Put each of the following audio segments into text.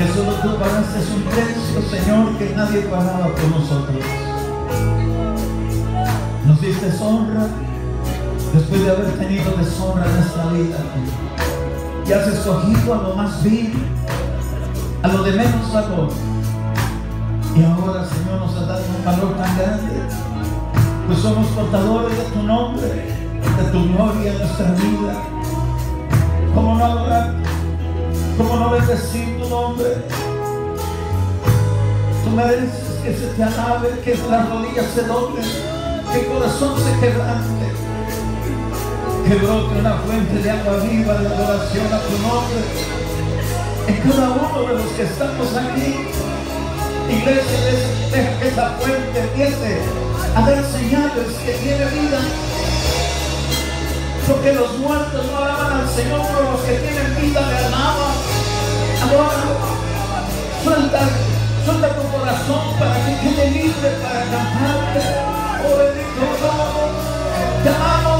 Porque solo tú pagaste un precio, Señor, que nadie pagaba por nosotros. Nos diste honra después de haber tenido deshonra en esta vida. Y has escogido a lo más vil, a lo de menos valor. Y ahora, Señor, nos has dado un valor tan grande. Pues somos portadores de tu nombre, de tu gloria en nuestra vida. ¿Cómo no adorar? ¿Cómo no bendecir tu nombre? Tú mereces que se te alabe, que las rodillas se doblen, que el corazón se quebrante, que brote una fuente de agua viva de adoración a tu nombre. En cada uno de los que estamos aquí, iglesia, deja que esa fuente empiece a dar señales que tiene vida. Porque los muertos no alaban al Señor, pero los que tienen vida le alaban. Ahora, suelta, suelta tu corazón para que quede libre para cantarte. Oh bendito Dios, te amamos,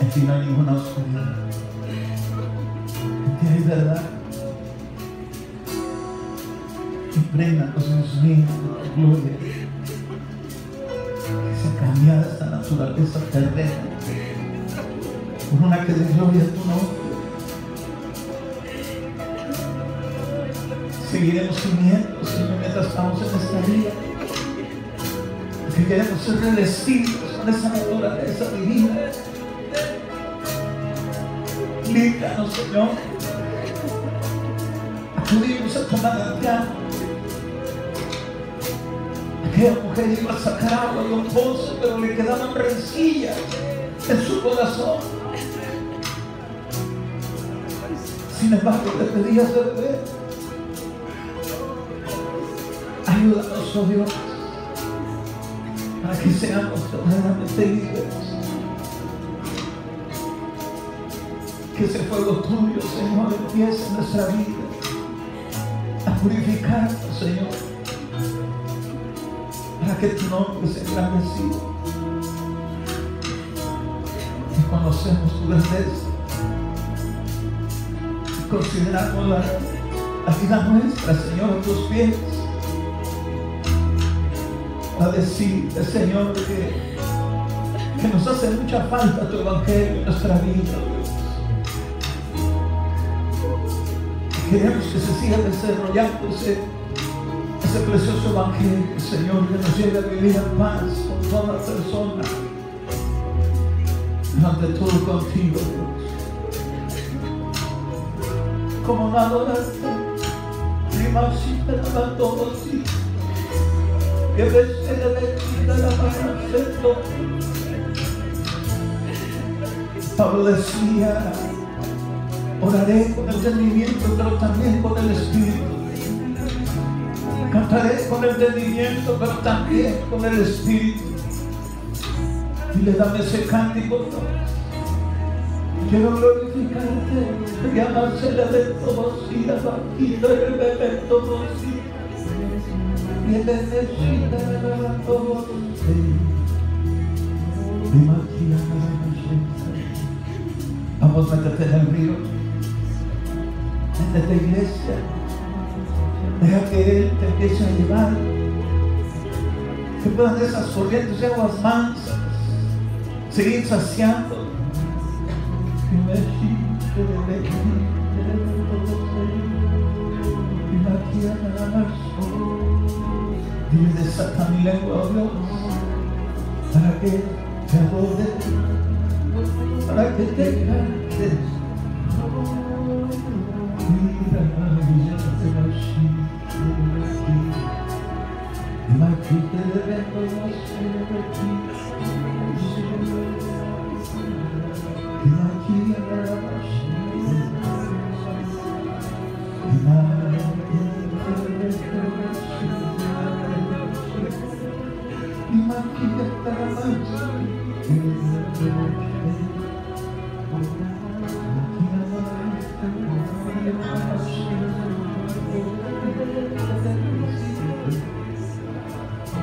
En ti no hay ninguna oscuridad. En ti hay verdad. Impregnanos, Dios mío, tu gloria. Que se cambia esta naturaleza terrena por una que de gloria a tu nombre. seguiremos subiendo, Señor, mientras estamos en esta vida. Queremos ser revestidos con esa naturaleza divina. Líbranos, Señor. Acudimos a el piano. Aquella mujer iba a sacar agua de un pozo, pero le quedaban rencillas en su corazón. Sin embargo, te pedías de beber. Ayúdanos, oh Dios, para que seamos verdaderamente libres. Que ese fuego tuyo, Señor, empiece en nuestra vida a purificarnos, Señor, para que tu nombre sea engrandecido. Y conocemos tu grandeza. Y consideramos la, la vida nuestra, Señor, a tus pies a decirte, Señor, que, que nos hace mucha falta tu evangelio en nuestra vida. Queremos que se siga desarrollando ese, precioso evangelio, Señor, que nos lleve a vivir en paz con toda persona. Ante todo contigo, Dios. Como no adorarte, prima si te la todo sí. Que la acepto. Pablo decía, oraré con el entendimiento, pero también con el espíritu. Cantaré con el entendimiento, pero también con el espíritu. Y le dame ese cántico. Quiero glorificarte, llamársela de todos y la vaquita de todos y Vamos a meterse en el río, en esta iglesia. Deja que Él te empiece a llevar. Que puedan esas corrientes aguas mansas seguir saciando. Dile desata mi lengua, oh Dios, para que te adore, para que te cantes. Mira, maravillosa de la Imagínate de vento, no sé de ti.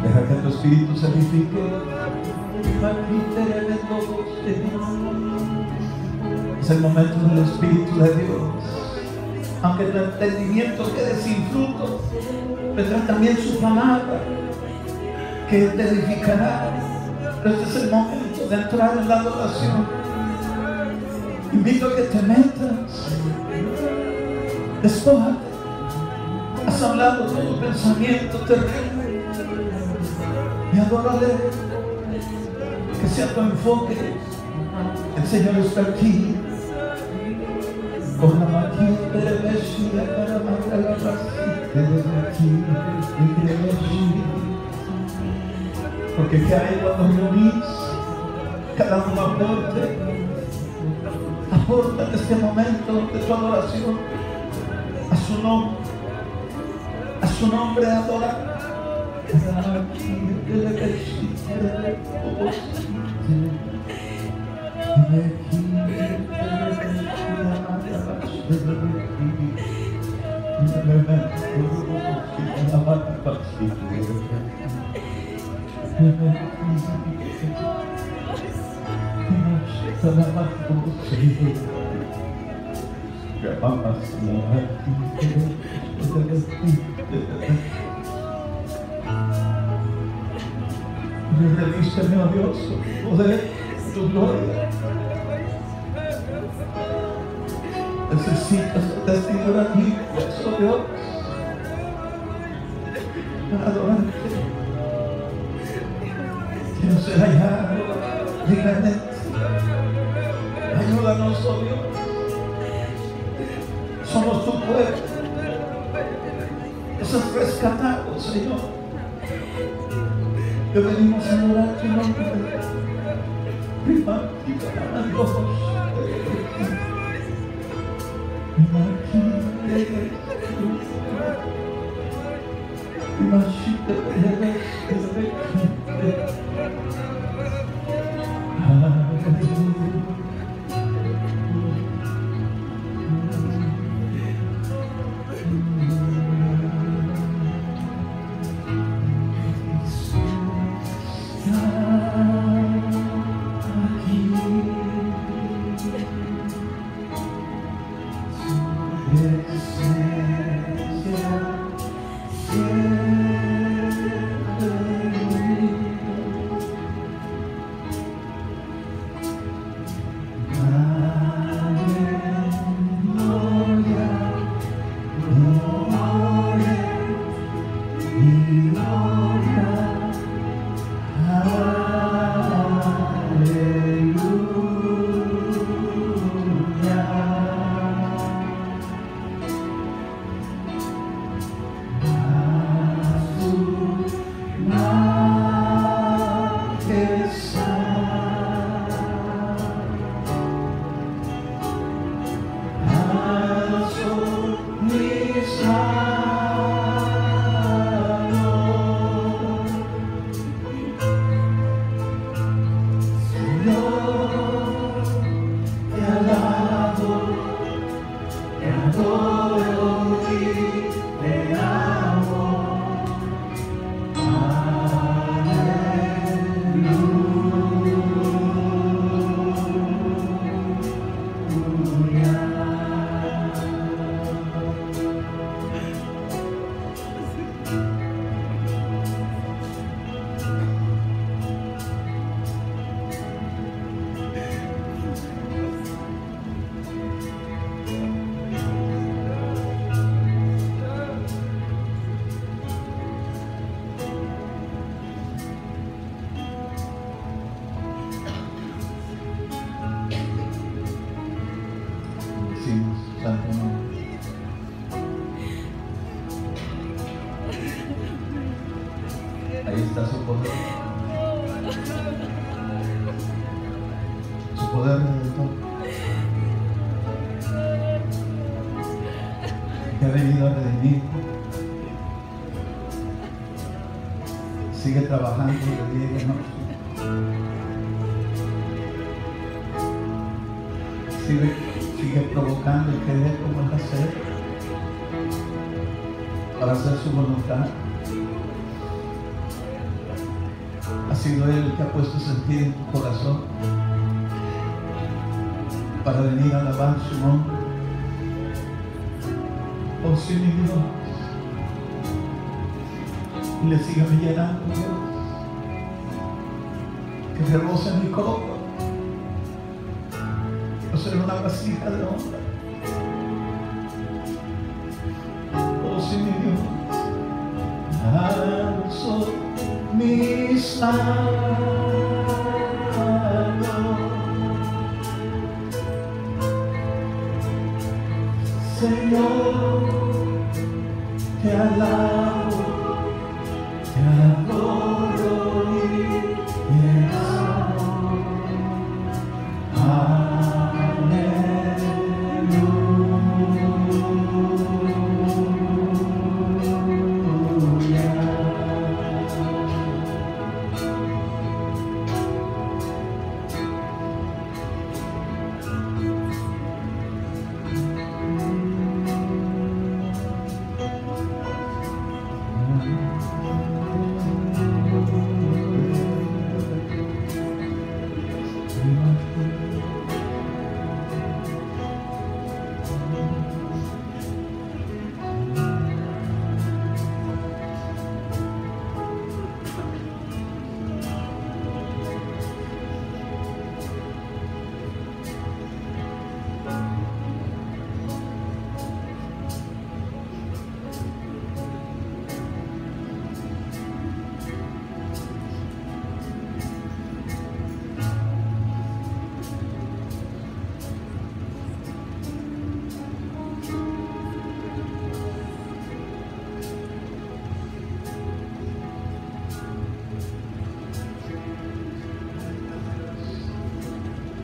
Deja que tu espíritu se edifique. Es el momento del Espíritu de Dios. Aunque tu entendimiento quede sin fruto, vendrá también su palabra que te edificará. Este es el momento de entrar en la adoración. Invito a que te metas. Despójate. Has hablado todo pensamiento terrible. Y adórale. Que sea tu enfoque. El Señor está aquí. Con la maquilla de la para matar la racita de allí. Porque ¿qué hay cuando reunís? Cada uno aporte. Aporta este momento de tu adoración a su nombre. A su nombre adorar. Revísteme, oh Dios, tu poder, tu gloria. Necesitas testigo aquí, oh Dios, Oh Dios. Somos tu pueblo. Esos rescatados, Señor. Que venimos a adorar tu nombre. Prima, Dios. Que ha venido a redimir. Sigue trabajando de día y de noche. Sigue, sigue provocando el querer como el hacer para hacer su voluntad. Ha sido Él el que ha puesto sentir en tu corazón para venir a alabar su nombre. Sí, mi Dios. Y le siga llenando, Dios. Que rebose mi copa. Yo seré una vasija de honra. Oh sí, mi Dios. Alzo mis manos. Señor, te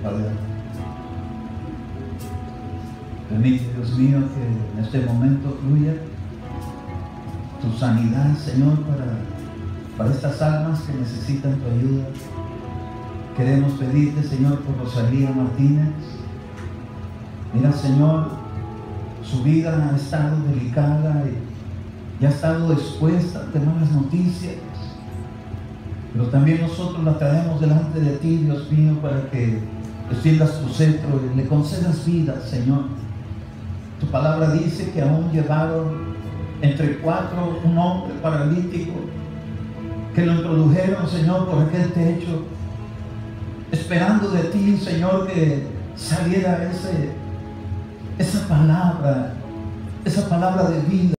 Padre. Permite, Dios mío, que en este momento fluya tu sanidad, Señor, para, para estas almas que necesitan tu ayuda. Queremos pedirte, Señor, por Rosalía Martínez. Mira, Señor, su vida ha estado delicada y, y ha estado expuesta ante malas noticias. Pero también nosotros la traemos delante de ti, Dios mío, para que extiendas tu cetro y le concedas vida, Señor. Tu palabra dice que aún llevaron entre cuatro un hombre paralítico, que lo introdujeron, Señor, por aquel techo, esperando de ti, Señor, que saliera ese, esa palabra, esa palabra de vida.